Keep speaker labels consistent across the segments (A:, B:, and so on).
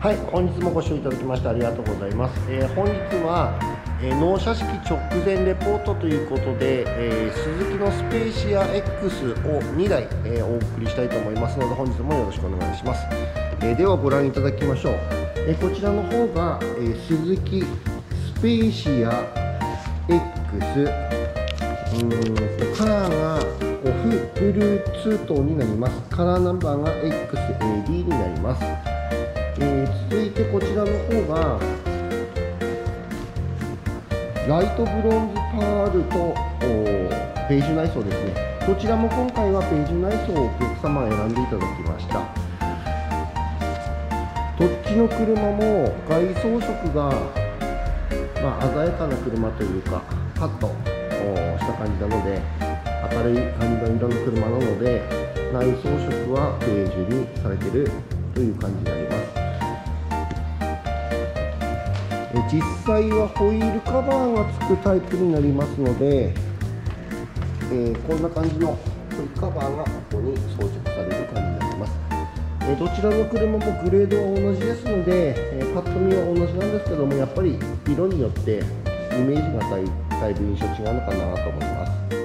A: はい、本日もご視聴いただきましてありがとうございます。えー本日は、えー納車式直前レポートということで、えースズキのスペーシア X を2台、えーお送りしたいと思いますので、本日もよろしくお願いします。えーではご覧いただきましょう。えーこちらの方が、えースズキスペーシア X うーんカラーがオフブルーツートンになります。カラーナンバーが XAD になります。えー続いてこちらの方がライトブロンズパールとおーページ内装ですね。どちらも今回はページュ内装をお客様選んでいただきました。どっちの車も外装色が、まあ、鮮やかな車というかパッとした感じなので明るい感じの色の車なので内装色はベージュにされてるという感じになります。実際はホイールカバーがつくタイプになりますので、えーこんな感じのホイールカバーがここに装着される感じになります、えーどちらの車もグレードは同じですので、えーパッと見は同じなんですけどもやっぱり色によってイメージがだいだいぶ印象違うのかなと思います。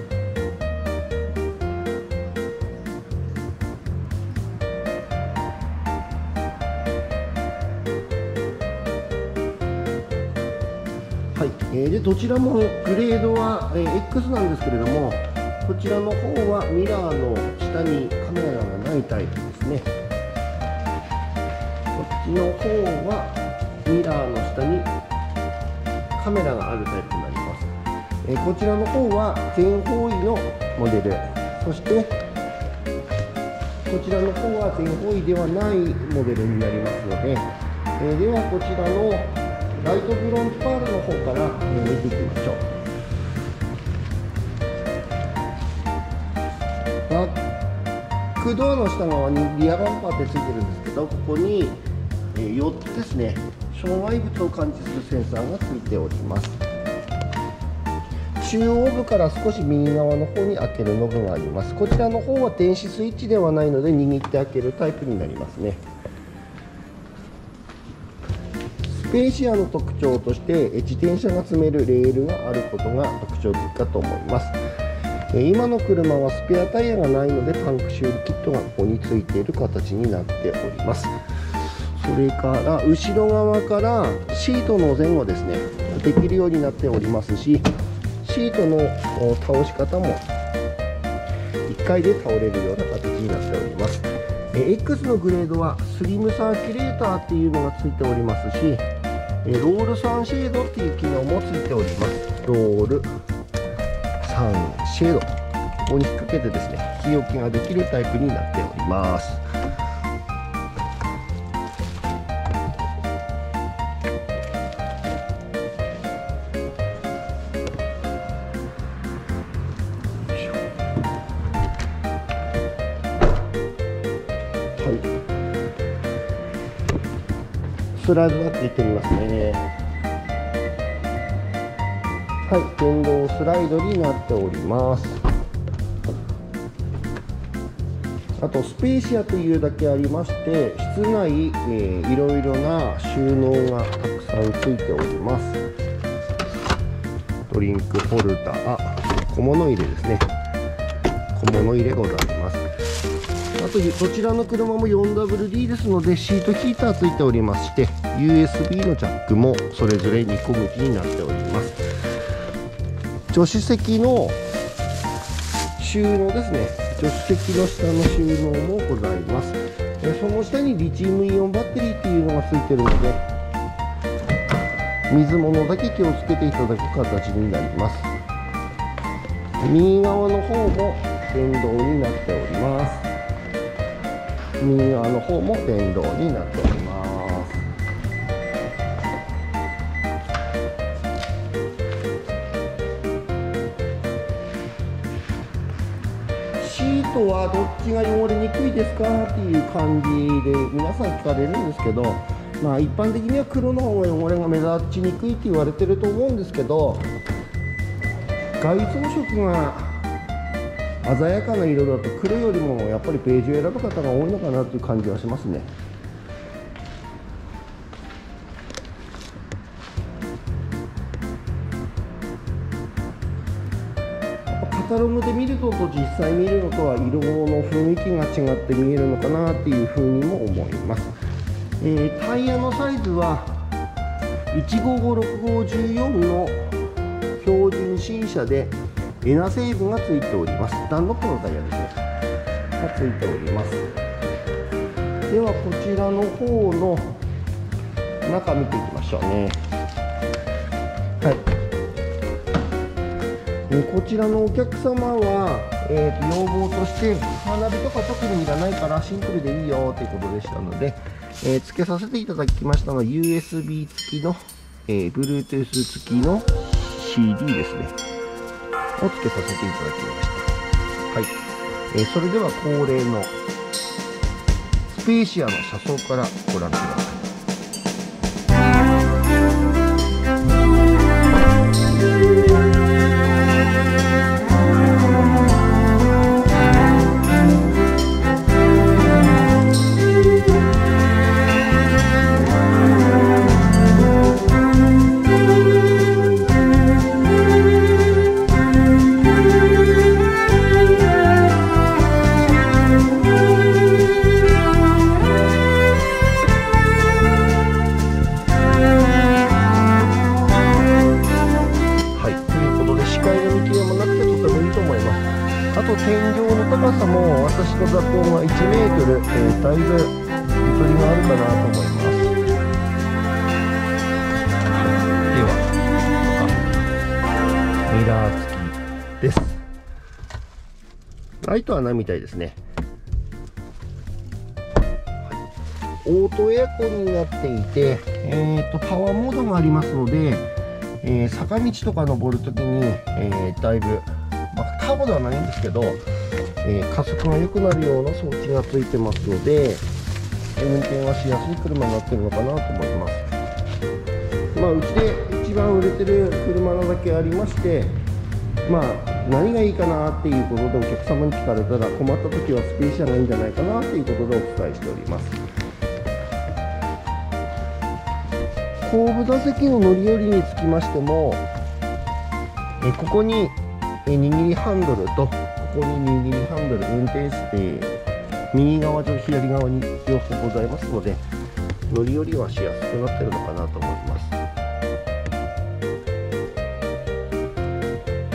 A: えでどちらもグレードは、え X なんですけれどもこちらの方はミラーの下にカメラがないタイプですね。こっちの方はミラーの下にカメラがあるタイプになります、えこちらの方は全方位のモデル。そしてこちらの方は全方位ではないモデルになりますので、えではこちらのライトブロンズパールの方から、見ていきましょうバックドアの下側にリアバンパーってついてるんですけどここに、4つですね障害物を感知するセンサーがついております。中央部から少し右側の方に開けるノブがあります。こちらの方は電子スイッチではないので握って開けるタイプになりますね。ペーシアの特徴として自転車が積めるレールがあることが特徴的かと思います。今の車はスペアタイヤがないのでパンク修理キットがここについている形になっております。それから後ろ側からシートの前後ですねできるようになっておりますしシートの倒し方も1回で倒れるような形になっております。X のグレードはスリムサーキュレーターっていうのがついておりますしえロールサンシェードっていう機能もついております。ロールサンシェード。ここに引っ掛けてですね日置きができるタイプになっております。スライドバックいってみますね。はい電動スライドになっております。あとスペーシアというだけありまして室内、えーいろいろな収納がたくさんついております。ドリンクホルダー小物入れですね。小物入れございます。あとどちらの車も 4WD ですのでシートヒーターついておりまして USB のジャックもそれぞれ2個向きになっております。助手席の収納ですね。助手席の下の収納もございます。えその下にリチウムイオンバッテリーっていうのがついてるので水物だけ気をつけていただく形になります。右側の方も電動になっております。右側の方も電動になっております。シートはどっちが汚れにくいですかっていう感じで皆さん聞かれるんですけどまあ一般的には黒の方が汚れが目立ちにくいって言われてると思うんですけど外装色が鮮やかな色だと黒よりもやっぱりベージュを選ぶ方が多いのかなという感じはしますね。タログで見るのと実際見るのとは色の雰囲気が違って見えるのかなっていうふうにも思います、えー、タイヤのサイズは155654の標準新車でエナセーブがついております。ダンロップのタイヤですね。がついております。ではこちらの方の中見ていきましょうね。はい。こちらのお客様は、えー、と要望として花火とか特にいらないからシンプルでいいよということでしたので、えー、付けさせていただきましたのは USB 付きの、えー、Bluetooth 付きの CD ですね。を付けさせていただきました。はい、えー、それでは恒例のスペーシアの車窓からご覧ください。ライトはないみたいですね、はい、オートエアコンになっていて、えーと、パワーモードがありますので、えー、坂道とか登るときに、えー、だいぶ、まあ、ターボではないんですけど、えー、加速が良くなるような装置がついてますので運転はしやすい車になってるのかなと思います。まあうちで一番売れてる車なだけありましてまあ何がいいかなっていうことでお客様に聞かれたら困った時はスペーシアがいいんじゃないかなっていうことでお伝えしております。後部座席の乗り降りにつきましてもえここにえ握りハンドルとここに握りハンドル運転して右側と左側に両方ございますので乗り降りはしやすくなってるのかなと思います。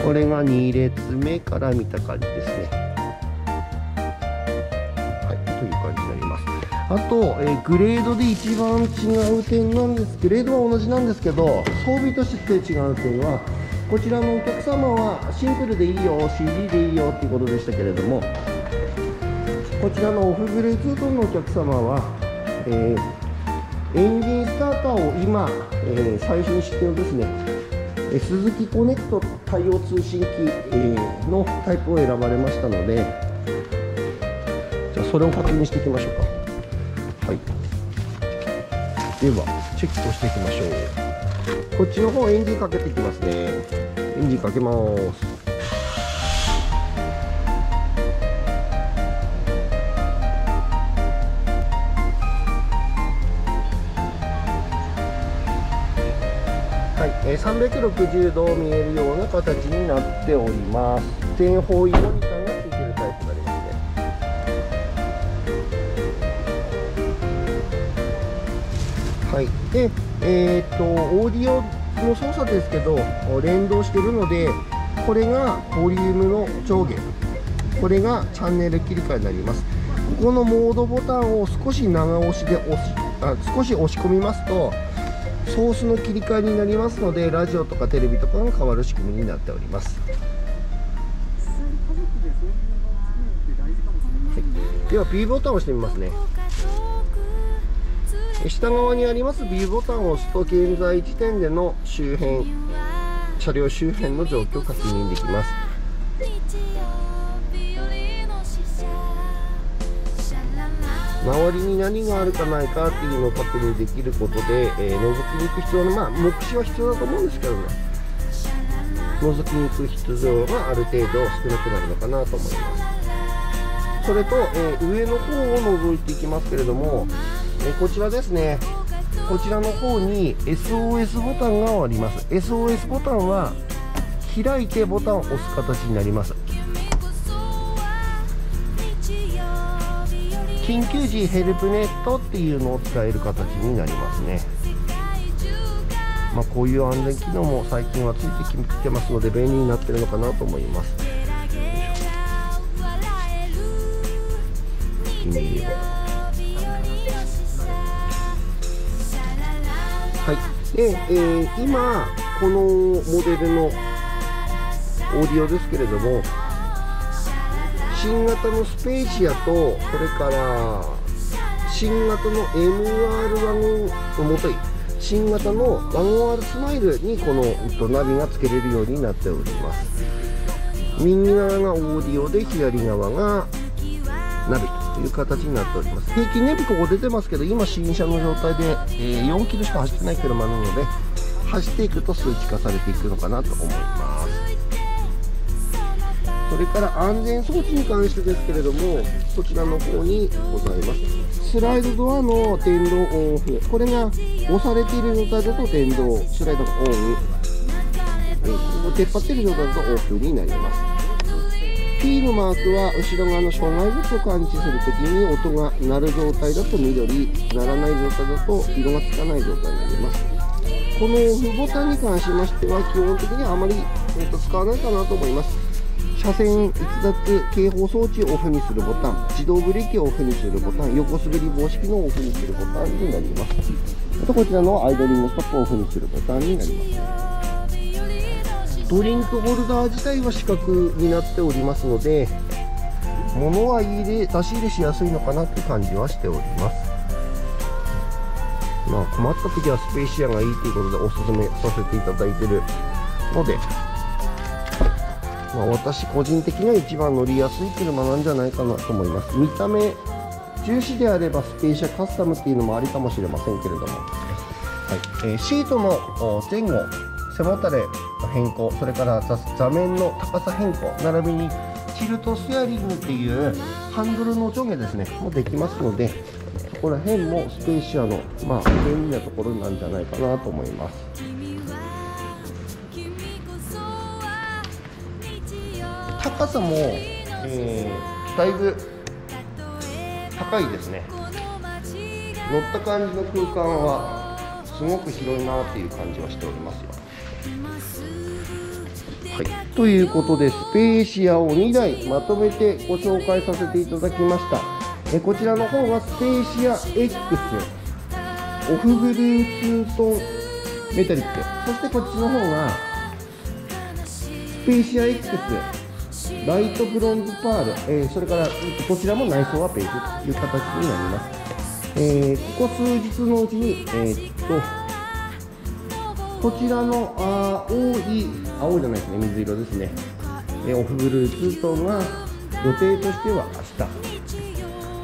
A: これが2列目から見た感じですね。はいという感じになります。あと、えー、グレードで一番違う点なんですグレードは同じなんですけど装備として違う点はこちらのお客様はシンプルでいいよ CD でいいよっていうことでしたけれどもこちらのオフグレー2トンのお客様は、えー、エンジンスターターを今、えー、最新式をですね。鈴木コネクト対応通信機、のタイプを選ばれましたのでじゃあそれを確認していきましょうか。はい。ではチェックをしていきましょう。こっちの方エンジンかけていきますね。エンジンかけます。え360度見えるような形になっております。全方位モニターがついているタイプになりますね。はい。でえー、っとオーディオの操作ですけど連動してるのでこれがボリュームの上下。これがチャンネル切り替えになります。ここのモードボタンを少し長押しで押しあ少し押し込みますとソースの切り替えになりますのでラジオとかテレビとかが変わる仕組みになっております、はい、では B ボタンを押してみますね。下側にあります B ボタンを押すと現在時点での周辺車両周辺の状況を確認できます周りに何があるかないかっていうのを確認できることで、えー、覗きに行く必要のまあ目視は必要だと思うんですけどね。覗きに行く必要がある程度少なくなるのかなと思います。それと、えー、上の方を覗いていきますけれども、え、こちらですね。こちらの方に SOS ボタンがあります。SOS ボタンは開いてボタンを押す形になります。緊急時ヘルプネットっていうのを使える形になりますね。まあ、こういう安全機能も最近はついてきてますので便利になってるのかなと思います。はい。で、えー、今このモデルのオーディオですけれども新型のスペーシアとそれから新型の MR1 のもとい新型のワゴン R スマイルにこの、ナビが付けれるようになっております。右側がオーディオで左側がナビという形になっております。平均値引ここ出てますけど今新車の状態で、え、4キロしか走ってない車なので走っていくと数値化されていくのかなと思います。それから安全装置に関してですけれどもこちらの方にございます。スライドドアの電動オンオフ。これが押されている状態だと電動スライドがオン。出っ張っている状態だとオフになります。P のマークは後ろ側の障害物を感知するときに音が鳴る状態だと緑鳴らない状態だと色がつかない状態になります。このオフボタンに関しましては基本的にはあまり、えー、と使わないかなと思います。車線逸脱警報装置をオフにするボタン自動ブレーキをオフにするボタン横滑り防止機能をオフにするボタンになります。あとこちらのアイドリングストップをオフにするボタンになります。ドリンクホルダー自体は四角になっておりますので物は入れ出し入れしやすいのかなって感じはしております。まあ困った時はスペーシアがいいということでおすすめさせていただいてるのでまあ、私個人的には一番乗りやすい車なんじゃないかなと思います。見た目重視であればスペーシャカスタムっていうのもありかもしれませんけれども、はい。えー、シートの前後背もたれの変更それから座面の高さ変更並びにチルトステアリングっていうハンドルの上下ですねもできますのでそこら辺もスペーシアの、まあ、便利なところなんじゃないかなと思います。さも、えー、だいぶ高いですね。乗った感じの空間はすごく広いなっていう感じはしておりますよ。はい、ということでスペーシアを2台まとめてご紹介させていただきました。えこちらの方がスペーシア X オフブルーツートンメタリック。そしてこっちの方がスペーシア X ライトブロンズパール、えー、それからこちらも内装はベージュという形になります、えー、ここ数日のうちに、えー、っとこちらの青い青いじゃないですね水色ですね、え、オフブルーツートンが予定としては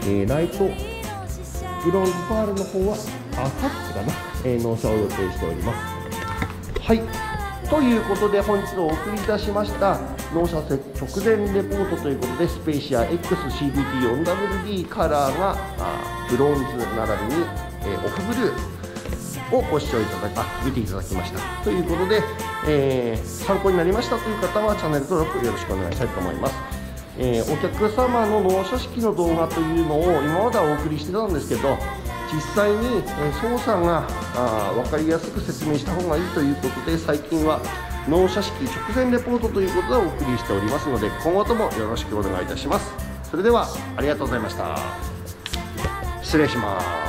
A: 明日、え、ライトブロンズパールの方はあさってかな、え、納車を予定しております。はい。ということで本日お送りいたしました。納車直前レポートということでスペーシア X CVT 4WD カラーがブロンズ並びに、えー、オフブルーをご視聴いただきあ見ていただきました。ということで、えー、参考になりましたという方はチャンネル登録よろしくお願いしたいと思います、えー、お客様の納車式の動画というのを今まではお送りしてたんですけど実際に、え操作があ分かりやすく説明した方がいいということで最近は納車式直前レポートということでお送りしておりますので今後ともよろしくお願いいたします。それではありがとうございました。失礼します。